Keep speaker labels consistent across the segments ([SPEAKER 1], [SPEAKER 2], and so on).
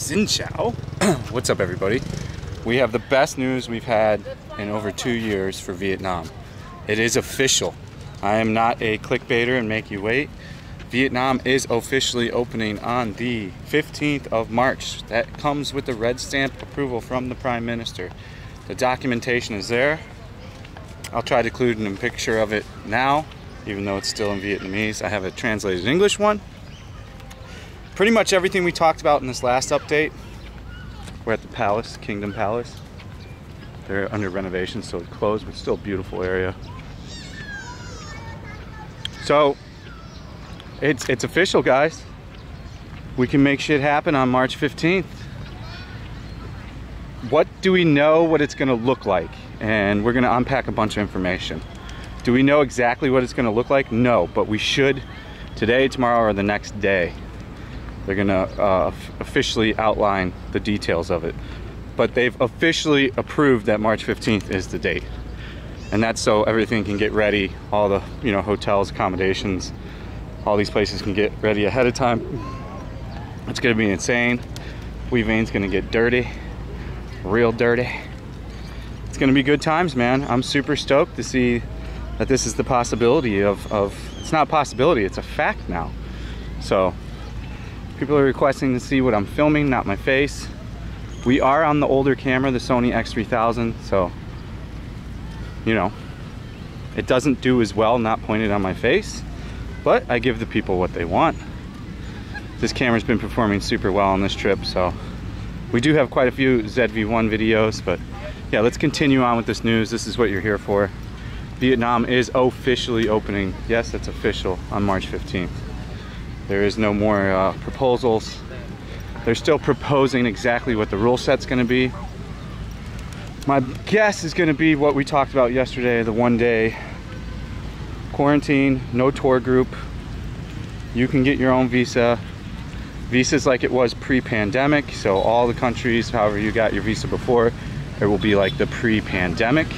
[SPEAKER 1] Xin Chao. What's up, everybody? We have the best news we've had in over two years for Vietnam. It is official. I am not a clickbaiter and make you wait. Vietnam is officially opening on the 15th of March. That comes with the red stamp approval from the Prime Minister. The documentation is there. I'll try to include a picture of it now, even though it's still in Vietnamese. I have a translated English one pretty much everything we talked about in this last update. We're at the Palace, Kingdom Palace. They're under renovation, so it's closed, but still beautiful area. So, it's, it's official, guys. We can make shit happen on March 15th. What do we know what it's gonna look like? And we're gonna unpack a bunch of information. Do we know exactly what it's gonna look like? No, but we should today, tomorrow, or the next day. They're gonna uh, officially outline the details of it. But they've officially approved that March 15th is the date. And that's so everything can get ready, all the you know hotels, accommodations, all these places can get ready ahead of time. It's gonna be insane. Bui Vien's gonna get dirty, real dirty. It's gonna be good times, man. I'm super stoked to see that this is the possibility of, of it's not a possibility, it's a fact now. So People are requesting to see what I'm filming, not my face. We are on the older camera, the Sony X3000, so, you know, it doesn't do as well not pointed on my face, but I give the people what they want. This camera's been performing super well on this trip, so we do have quite a few ZV-1 videos, but yeah, let's continue on with this news. This is what you're here for. Vietnam is officially opening. Yes, it's official on March 15th. There is no more uh, proposals. They're still proposing exactly what the rule set's gonna be. My guess is gonna be what we talked about yesterday, the one day quarantine, no tour group. You can get your own visa. Visa's like it was pre-pandemic, so all the countries, however you got your visa before, it will be like the pre-pandemic.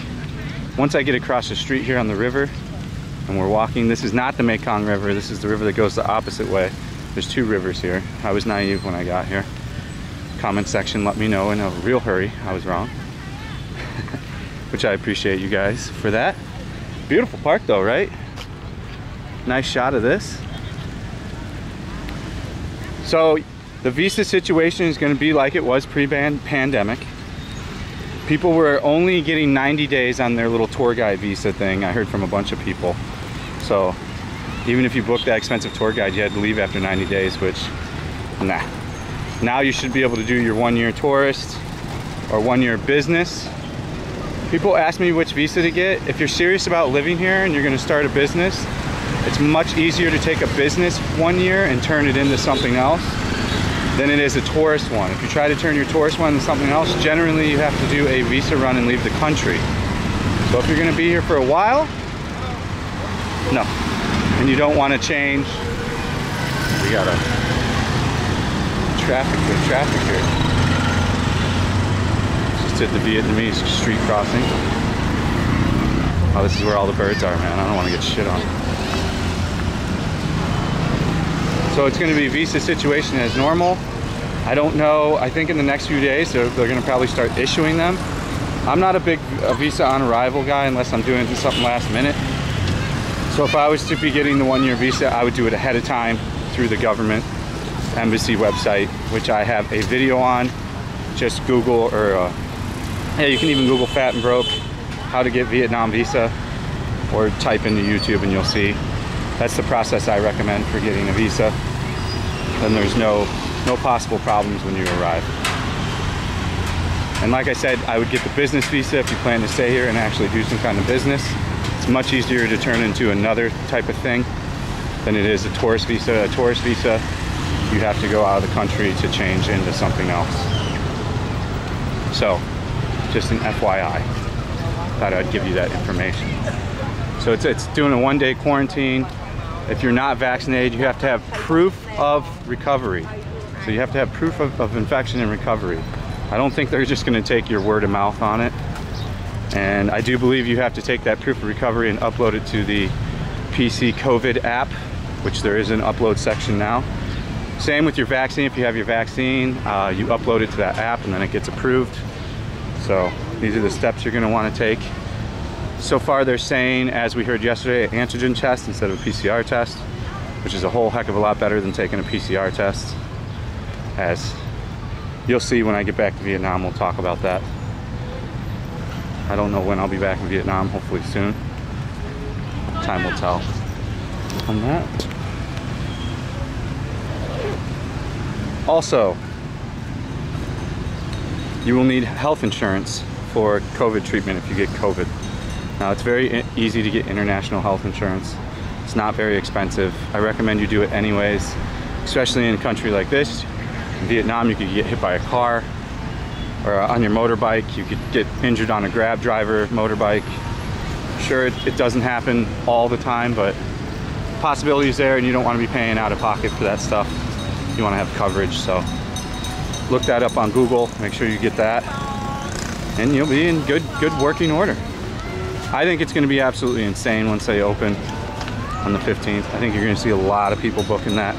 [SPEAKER 1] Once I get across the street here on the river, and we're walking. This is not the Mekong River. This is the river that goes the opposite way. There's two rivers here. I was naive when I got here. Comment section let me know in a real hurry I was wrong. Which I appreciate you guys for that. Beautiful park though, right? Nice shot of this. So the visa situation is going to be like it was pre-pandemic people were only getting 90 days on their little tour guide visa thing. I heard from a bunch of people. So even if you booked that expensive tour guide, you had to leave after 90 days, which, nah. Now you should be able to do your one year tourist or one year business. People ask me which visa to get. If you're serious about living here and you're gonna start a business, it's much easier to take a business one year and turn it into something else than it is a tourist one. If you try to turn your tourist one into something else, generally you have to do a visa run and leave the country. So if you're gonna be here for a while, no. And you don't wanna change, we got a traffic, good traffic here. Just at the Vietnamese street crossing. Oh, this is where all the birds are, man. I don't wanna get shit on. So it's gonna be visa situation as normal. I don't know, I think in the next few days they're, they're gonna probably start issuing them. I'm not a big a visa on arrival guy unless I'm doing something last minute. So if I was to be getting the one year visa, I would do it ahead of time through the government embassy website, which I have a video on. Just Google or uh, yeah, you can even Google fat and broke how to get Vietnam visa or type into YouTube and you'll see that's the process I recommend for getting a visa. Then there's no, no possible problems when you arrive. And like I said, I would get the business visa if you plan to stay here and actually do some kind of business. It's much easier to turn into another type of thing than it is a tourist visa. A tourist visa, you have to go out of the country to change into something else. So, just an FYI, thought I'd give you that information. So it's, it's doing a one day quarantine. If you're not vaccinated, you have to have proof of recovery. So you have to have proof of, of infection and recovery. I don't think they're just gonna take your word of mouth on it. And I do believe you have to take that proof of recovery and upload it to the PC COVID app, which there is an upload section now. Same with your vaccine. If you have your vaccine, uh, you upload it to that app and then it gets approved. So these are the steps you're gonna wanna take. So far they're saying, as we heard yesterday, an antigen test instead of a PCR test, which is a whole heck of a lot better than taking a PCR test. As you'll see when I get back to Vietnam, we'll talk about that. I don't know when I'll be back in Vietnam, hopefully soon. Time will tell on that. Also, you will need health insurance for COVID treatment if you get COVID. Now, it's very easy to get international health insurance. It's not very expensive. I recommend you do it anyways, especially in a country like this. In Vietnam, you could get hit by a car or on your motorbike. You could get injured on a grab driver motorbike. Sure, it, it doesn't happen all the time, but possibility is there and you don't want to be paying out of pocket for that stuff. You want to have coverage, so look that up on Google. Make sure you get that, and you'll be in good, good working order. I think it's going to be absolutely insane once they open on the 15th. I think you're going to see a lot of people booking that.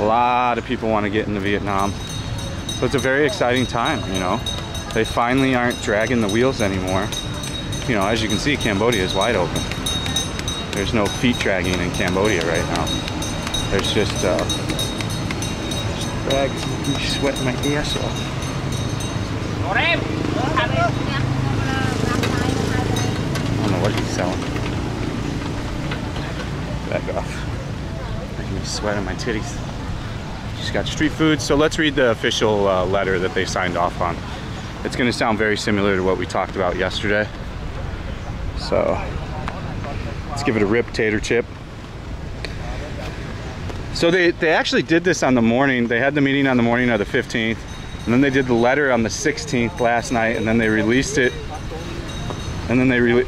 [SPEAKER 1] A lot of people want to get into Vietnam. So it's a very exciting time, you know. They finally aren't dragging the wheels anymore. You know, as you can see, Cambodia is wide open. There's no feet dragging in Cambodia right now. There's just, uh, just drags, sweating my ass off. I don't know what he's selling. Back off. Making me sweat on my titties. She's got street food. So let's read the official uh, letter that they signed off on. It's going to sound very similar to what we talked about yesterday. So let's give it a rip tater chip. So they, they actually did this on the morning. They had the meeting on the morning of the 15th. And then they did the letter on the 16th last night. And then they released it. And then they re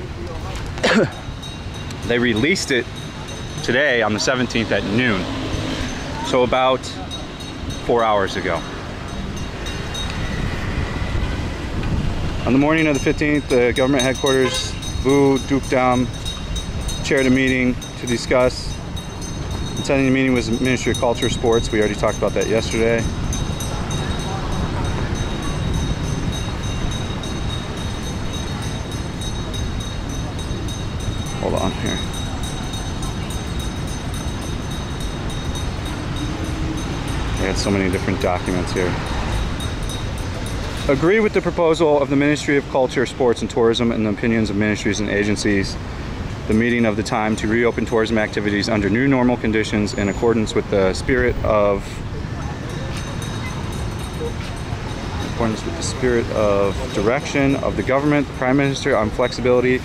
[SPEAKER 1] they released it today on the 17th at noon. So about four hours ago. On the morning of the 15th, the government headquarters, Vu Duc Dam, chaired a meeting to discuss. Attending the meeting was the Ministry of Culture Sports. We already talked about that yesterday. Hold on here. They had so many different documents here. Agree with the proposal of the Ministry of Culture, Sports and Tourism and the opinions of ministries and agencies. The meeting of the time to reopen tourism activities under new normal conditions in accordance with the spirit of accordance with the spirit of direction of the government, the Prime Minister on flexibility,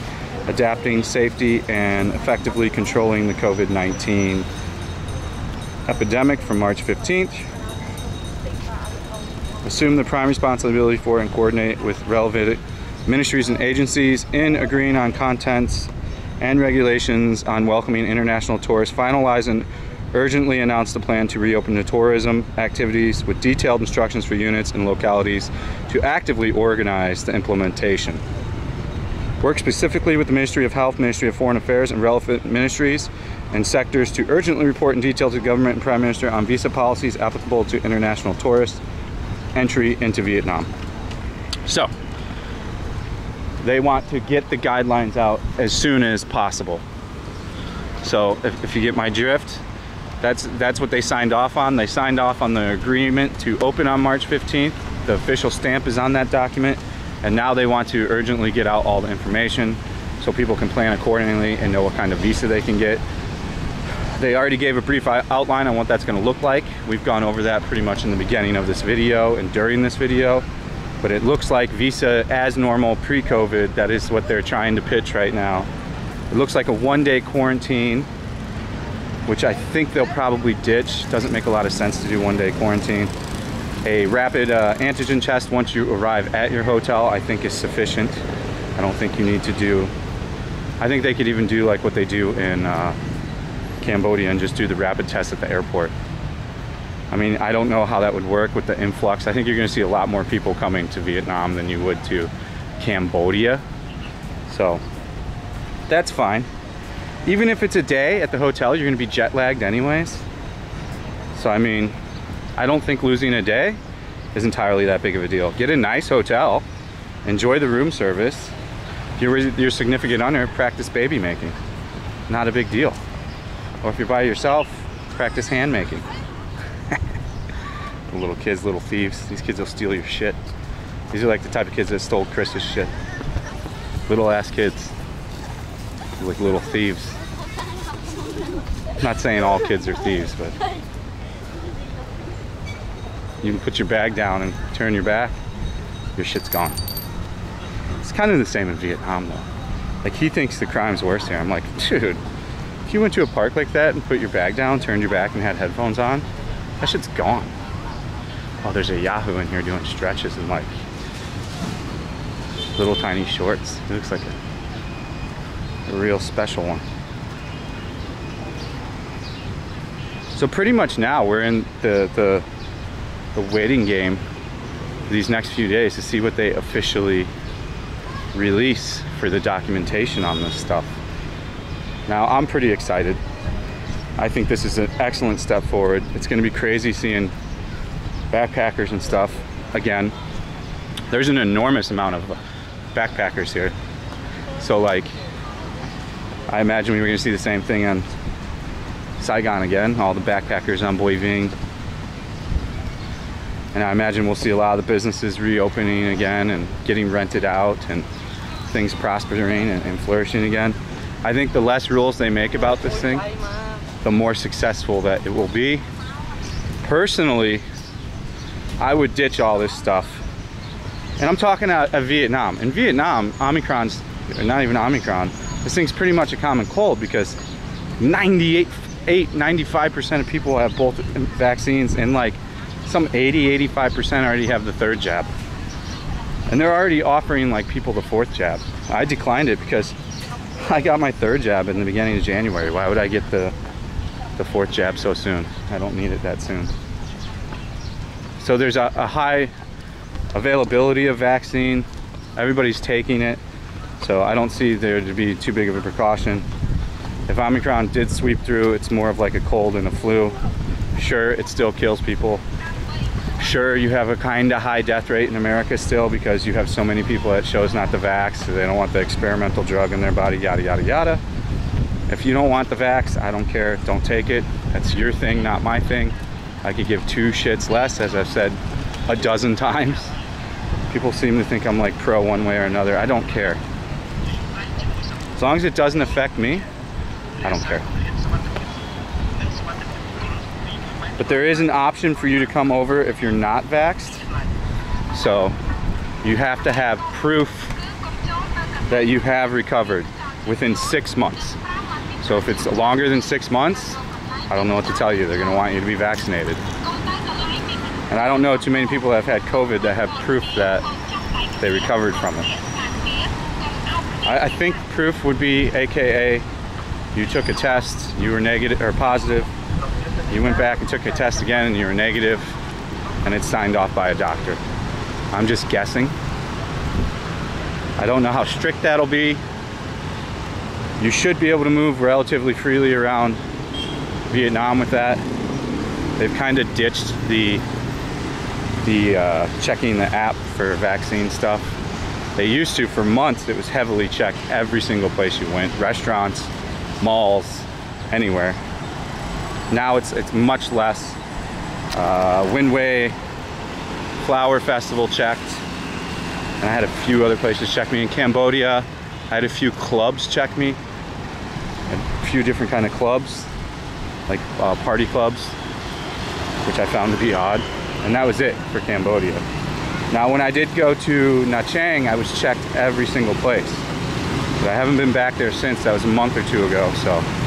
[SPEAKER 1] adapting, safety, and effectively controlling the COVID-19 epidemic from March 15th. Assume the prime responsibility for and coordinate with relevant ministries and agencies in agreeing on contents and regulations on welcoming international tourists. Finalize and urgently announce the plan to reopen the tourism activities with detailed instructions for units and localities to actively organize the implementation. Work specifically with the Ministry of Health, Ministry of Foreign Affairs, and relevant ministries and sectors to urgently report in detail to government and Prime Minister on visa policies applicable to international tourists entry into Vietnam. So, they want to get the guidelines out as soon as possible. So, if, if you get my drift, that's that's what they signed off on. They signed off on the agreement to open on March 15th. The official stamp is on that document, and now they want to urgently get out all the information so people can plan accordingly and know what kind of visa they can get. They already gave a brief outline on what that's going to look like. We've gone over that pretty much in the beginning of this video and during this video. But it looks like visa as normal pre-COVID. That is what they're trying to pitch right now. It looks like a one-day quarantine, which I think they'll probably ditch. Doesn't make a lot of sense to do one-day quarantine. A rapid uh, antigen test once you arrive at your hotel, I think is sufficient. I don't think you need to do, I think they could even do like what they do in uh, Cambodia and just do the rapid test at the airport. I mean, I don't know how that would work with the influx. I think you're gonna see a lot more people coming to Vietnam than you would to Cambodia. So that's fine. Even if it's a day at the hotel, you're gonna be jet lagged anyways. So I mean, I don't think losing a day is entirely that big of a deal. Get a nice hotel, enjoy the room service. Your, your significant other, practice baby making. Not a big deal. Or if you're by yourself, practice hand making. the little kids, little thieves. These kids will steal your shit. These are like the type of kids that stole Chris's shit. Little ass kids. Like little thieves. I'm not saying all kids are thieves, but you can put your bag down and turn your back, your shit's gone. It's kind of the same in Vietnam though. Like he thinks the crime's worse here. I'm like, dude, if you went to a park like that and put your bag down, turned your back and had headphones on, that shit's gone. Oh, there's a Yahoo in here doing stretches and like little tiny shorts. It looks like a, a real special one. So pretty much now we're in the, the, the waiting game these next few days to see what they officially release for the documentation on this stuff. Now I'm pretty excited. I think this is an excellent step forward. It's gonna be crazy seeing backpackers and stuff again. There's an enormous amount of backpackers here. So like, I imagine we were gonna see the same thing on Saigon again, all the backpackers on Bui Vien. And I imagine we'll see a lot of the businesses reopening again and getting rented out and things prospering and, and flourishing again. I think the less rules they make about this thing, the more successful that it will be. Personally, I would ditch all this stuff. And I'm talking about Vietnam. In Vietnam, Omicron's, not even Omicron, this thing's pretty much a common cold because 98 8 95% of people have both vaccines and like some 80 85% already have the third jab and they're already offering like people the fourth jab I declined it because I got my third jab in the beginning of January. Why would I get the the fourth jab so soon? I don't need it that soon. So there's a, a high availability of vaccine. Everybody's taking it. So I don't see there to be too big of a precaution. If Omicron did sweep through, it's more of like a cold and a flu. Sure, it still kills people. Sure, you have a kind of high death rate in America still because you have so many people that chose not to vax. So they don't want the experimental drug in their body, yada, yada, yada. If you don't want the vax, I don't care. Don't take it. That's your thing, not my thing. I could give two shits less, as I've said a dozen times. People seem to think I'm like pro one way or another. I don't care. As long as it doesn't affect me, I don't care. But there is an option for you to come over if you're not vaxxed. So you have to have proof that you have recovered within six months. So if it's longer than six months, I don't know what to tell you. They're gonna want you to be vaccinated. And I don't know too many people that have had COVID that have proof that they recovered from it. I, I think proof would be AKA you took a test, you were negative or positive, you went back and took a test again and you were negative, and it's signed off by a doctor. I'm just guessing. I don't know how strict that'll be. You should be able to move relatively freely around Vietnam with that. They've kind of ditched the the uh, checking the app for vaccine stuff. They used to for months. It was heavily checked every single place you went. Restaurants, malls, anywhere. Now it's it's much less. Uh, Windway Flower Festival checked, and I had a few other places check me. In Cambodia, I had a few clubs check me. A few different kind of clubs, like uh, party clubs, which I found to be odd. And that was it for Cambodia. Now, when I did go to Nha Trang, I was checked every single place. But I haven't been back there since. That was a month or two ago, so.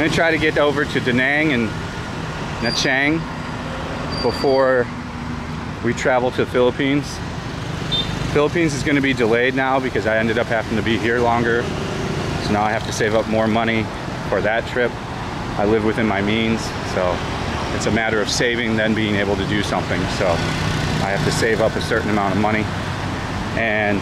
[SPEAKER 1] I'm gonna try to get over to Da Nang and Nha Trang before we travel to the Philippines. Philippines is gonna be delayed now because I ended up having to be here longer. So now I have to save up more money for that trip. I live within my means, so it's a matter of saving then being able to do something. So I have to save up a certain amount of money and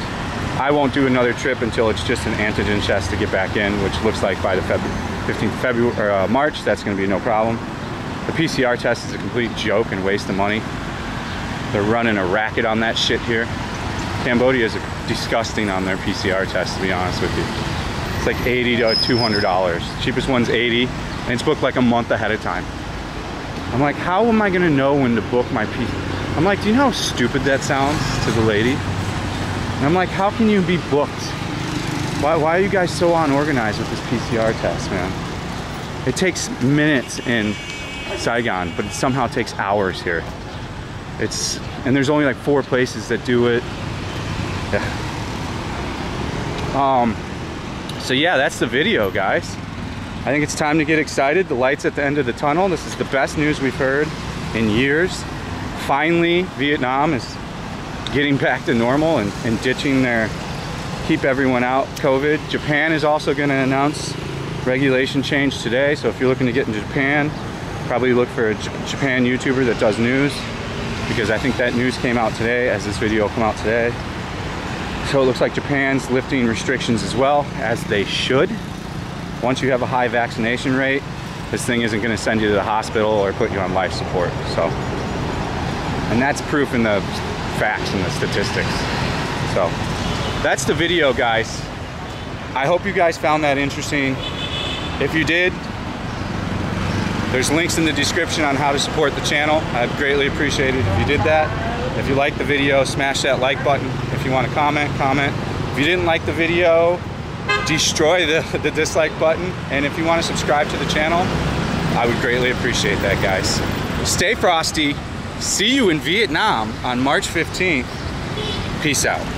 [SPEAKER 1] I won't do another trip until it's just an antigen test to get back in, which looks like by the Feb 15th February or uh, March, that's to be no problem. The PCR test is a complete joke and waste of money. They're running a racket on that shit here. Cambodia is disgusting on their PCR test, to be honest with you. It's like 80 to $200. Cheapest one's 80, and it's booked like a month ahead of time. I'm like, how am I gonna know when to book my PCR? I'm like, do you know how stupid that sounds to the lady? And I'm like, how can you be booked? Why, why are you guys so unorganized with this PCR test, man? It takes minutes in Saigon, but it somehow takes hours here. It's, and there's only like four places that do it. Yeah. Um, so yeah, that's the video, guys. I think it's time to get excited. The light's at the end of the tunnel. This is the best news we've heard in years. Finally, Vietnam is getting back to normal and, and ditching their keep everyone out COVID. Japan is also going to announce regulation change today. So if you're looking to get into Japan, probably look for a J Japan YouTuber that does news because I think that news came out today as this video will come out today. So it looks like Japan's lifting restrictions as well, as they should. Once you have a high vaccination rate, this thing isn't gonna send you to the hospital or put you on life support, so. And that's proof in the facts and the statistics. So, that's the video, guys. I hope you guys found that interesting. If you did, there's links in the description on how to support the channel. I'd greatly appreciate it if you did that. If you liked the video, smash that like button. If you want to comment, comment. If you didn't like the video, destroy the, the dislike button. And if you want to subscribe to the channel, I would greatly appreciate that, guys. Stay frosty. See you in Vietnam on March 15th. Peace out.